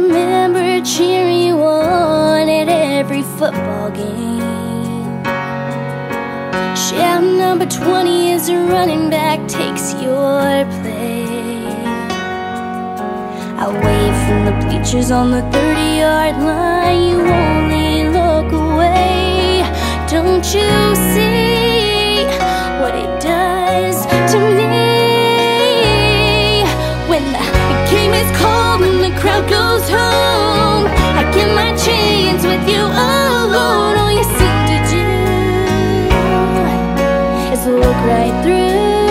to cheer you on at every football game. Shout number 20 as a running back takes your place. I wave from the bleachers on the 30 yard line. You only look away. Don't you see what it does right through.